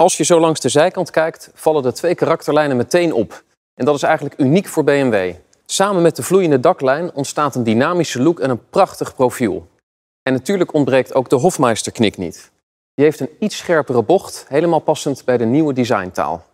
Als je zo langs de zijkant kijkt, vallen de twee karakterlijnen meteen op. En dat is eigenlijk uniek voor BMW. Samen met de vloeiende daklijn ontstaat een dynamische look en een prachtig profiel. En natuurlijk ontbreekt ook de Hofmeisterknik niet. Die heeft een iets scherpere bocht, helemaal passend bij de nieuwe designtaal.